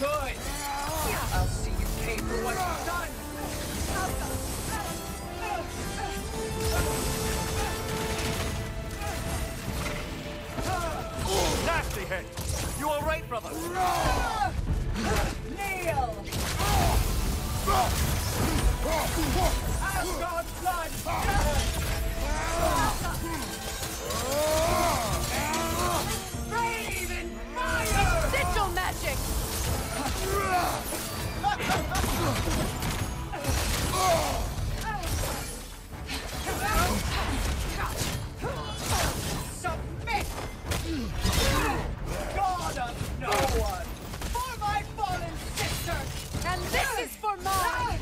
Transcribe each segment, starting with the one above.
Good! I'll see you pay for what you've done! Nasty head! You alright, brother? Kneel! Asgard's blood! And this is for mine!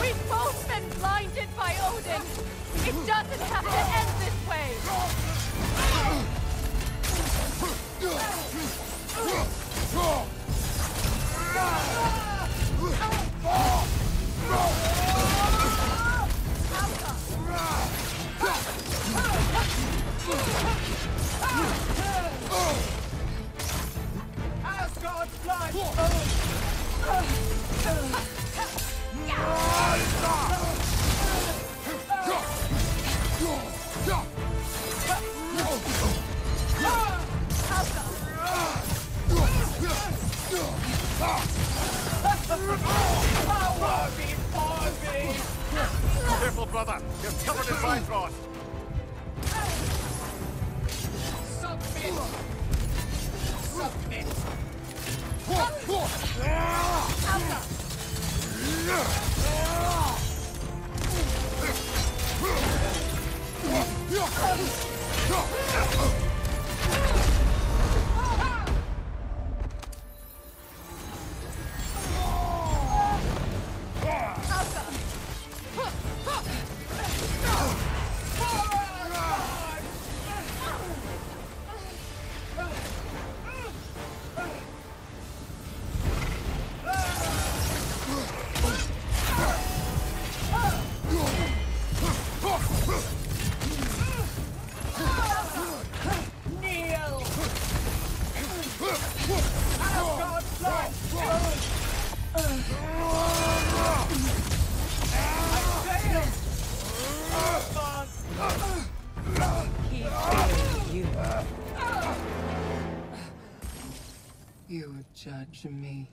We've both been blinded by Odin! It doesn't have to end this way! Asgard's Careful, brother! You're covered in Bifrost! Submit! Submit! Kneel! Failed you. You judge me.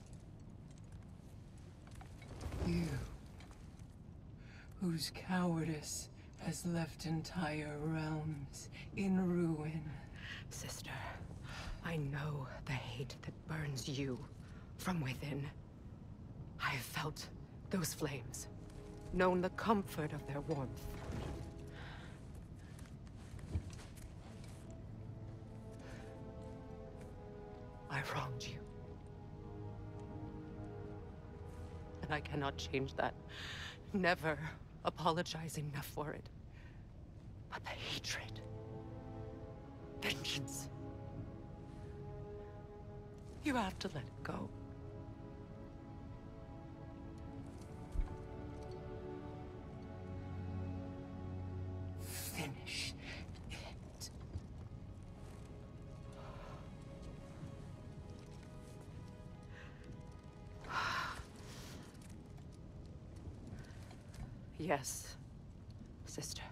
You, whose cowardice has left entire realms in ruin. Sister, I know the hate that burns you from within. I have felt those flames, known the comfort of their warmth. I wronged you. And I cannot change that. Never apologize enough for it. But the hatred vengeance. You have to let it go. Yes, sister.